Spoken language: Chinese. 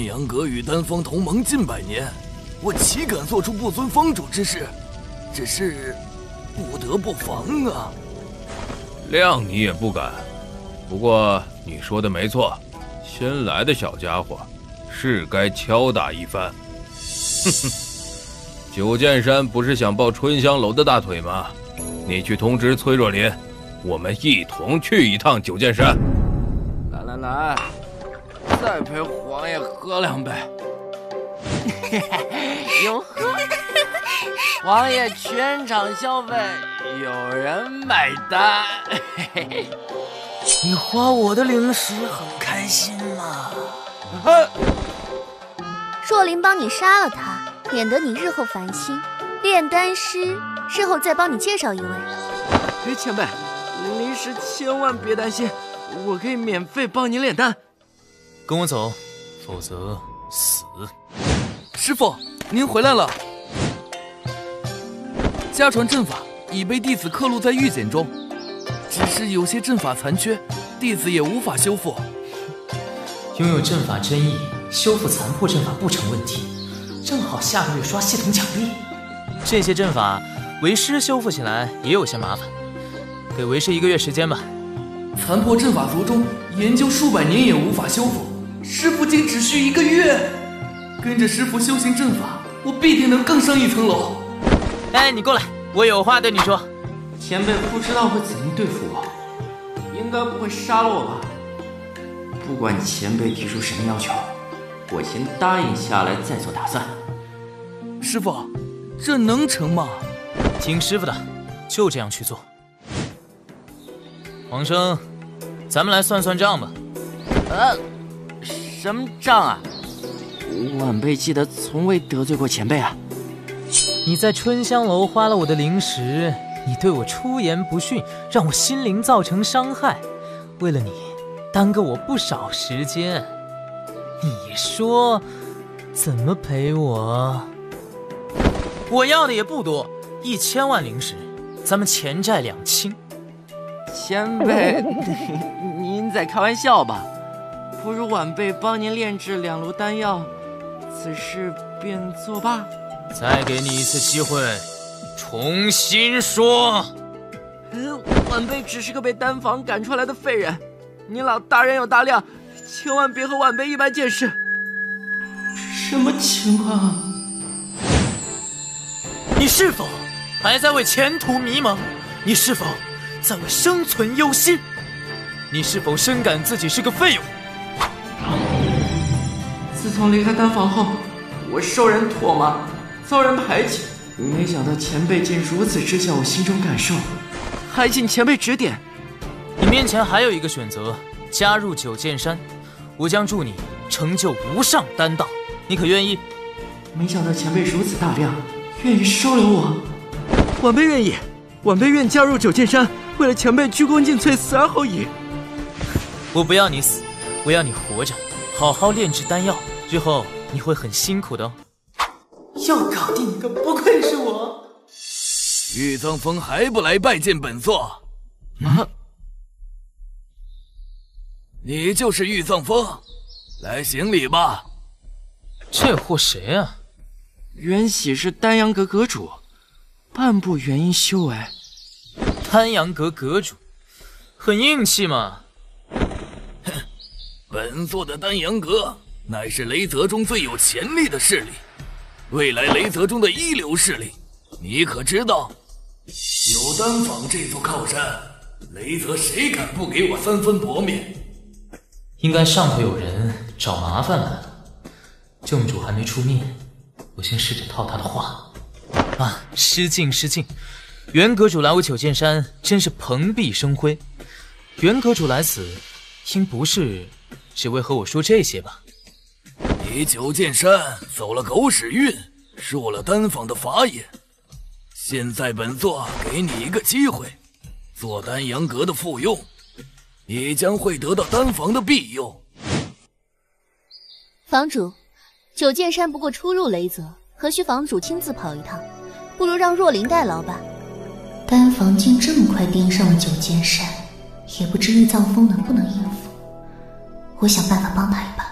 丹阳阁与丹方同盟近百年，我岂敢做出不尊方主之事？只是不得不防啊！谅你也不敢。不过你说的没错，新来的小家伙是该敲打一番。哼哼，九剑山不是想抱春香楼的大腿吗？你去通知崔若琳，我们一同去一趟九剑山。来来来，再陪皇爷喝两杯。有喝，王爷全场消费，有人买单。你花我的零食很开心吗？若琳帮你杀了他，免得你日后烦心。炼丹师日后再帮你介绍一位。哎，前辈，灵石千万别担心，我可以免费帮你炼丹。跟我走，否则死。师傅，您回来了。家传阵法已被弟子刻录在玉简中，只是有些阵法残缺，弟子也无法修复。拥有阵法真意，修复残破阵法不成问题。正好下个月刷系统奖励，这些阵法为师修复起来也有些麻烦，给为师一个月时间吧。残破阵法族中研究数百年也无法修复，师傅竟只需一个月。跟着师傅修行阵法，我必定能更上一层楼。哎，你过来，我有话对你说。前辈不知道会怎么对付我，应该不会杀了我吧？不管前辈提出什么要求，我先答应下来再做打算。师傅，这能成吗？听师傅的，就这样去做。黄生，咱们来算算账吧。呃，什么账啊？晚辈记得从未得罪过前辈啊！你在春香楼花了我的灵石，你对我出言不逊，让我心灵造成伤害，为了你，耽搁我不少时间。你说怎么赔我？我要的也不多，一千万灵石，咱们前债两清。前辈，您在开玩笑吧？不如晚辈帮您炼制两炉丹药。此事便作罢。再给你一次机会，重新说。呃，晚辈只是个被丹房赶出来的废人，您老大人有大量，千万别和晚辈一般见识。什么情况？你是否还在为前途迷茫？你是否在为生存忧心？你是否深感自己是个废物？自从离开丹房后，我受人唾骂，遭人排挤。没想到前辈竟如此知晓我心中感受，还请前辈指点。你面前还有一个选择，加入九剑山，我将助你成就无上丹道。你可愿意？没想到前辈如此大量，愿意收留我。晚辈愿意，晚辈愿加入九剑山，为了前辈鞠躬尽瘁，死而后已。我不要你死，我要你活着，好好炼制丹药。日后你会很辛苦的哦。要搞定一个，不愧是我。玉藏峰还不来拜见本座？啊！你就是玉藏峰，来行礼吧。这货谁啊？袁喜是丹阳阁阁主，半步元婴修为。丹阳阁阁主，很硬气嘛。本座的丹阳阁。乃是雷泽中最有潜力的势力，未来雷泽中的一流势力，你可知道？有丹坊这座靠山，雷泽谁敢不给我三分薄面？应该上头有人找麻烦了，正主还没出面，我先试着套他的话。啊，失敬失敬，袁阁主来我九剑山，真是蓬荜生辉。袁阁主来此，应不是只为和我说这些吧？你九剑山走了狗屎运，入了丹坊的法眼。现在本座给你一个机会，做丹阳阁的附庸，你将会得到丹房的庇佑。房主，九剑山不过初入雷泽，何须房主亲自跑一趟？不如让若琳代劳吧。丹房竟这么快盯上了九剑山，也不知玉藏峰能不能应付。我想办法帮他一把。